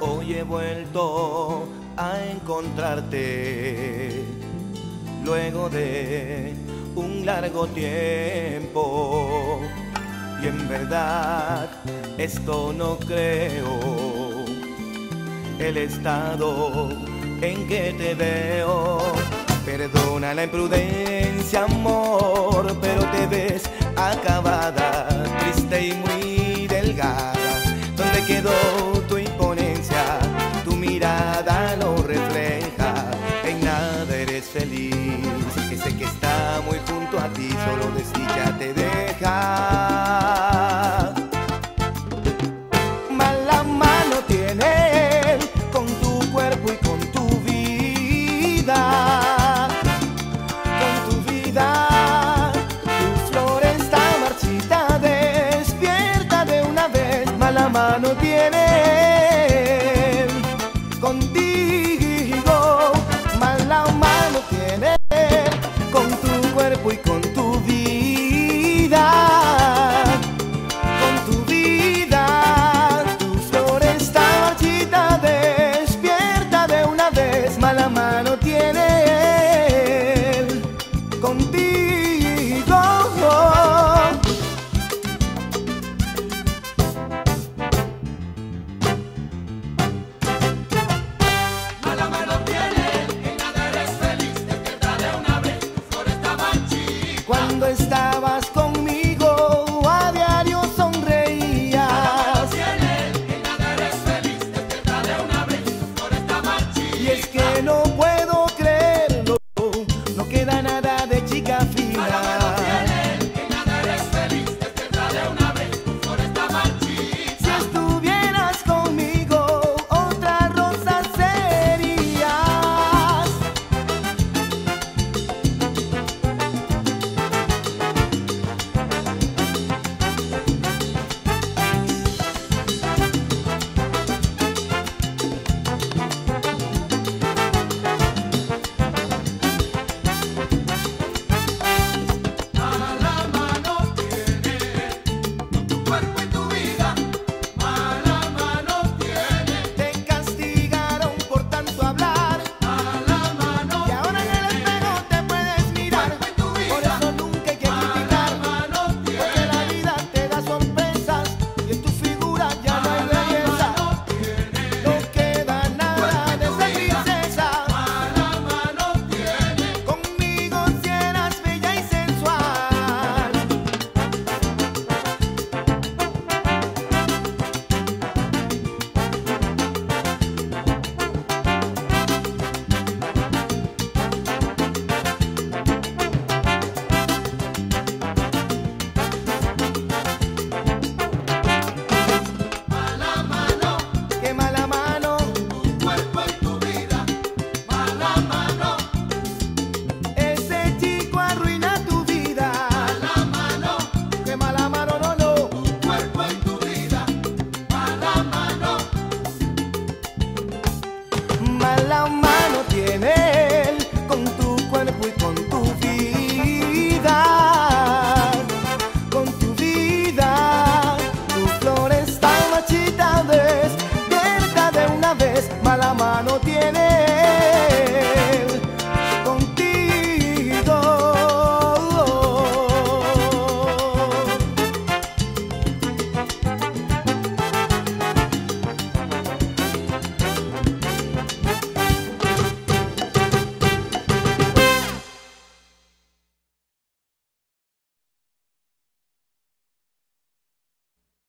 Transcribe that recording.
Hoy he vuelto a encontrarte. Luego de un largo tiempo. Y en verdad esto no creo el estado en que te veo. Perdona la imprudencia, amor, pero te ves acabada, triste y muy delgada. ¿Dónde quedó? está. lòng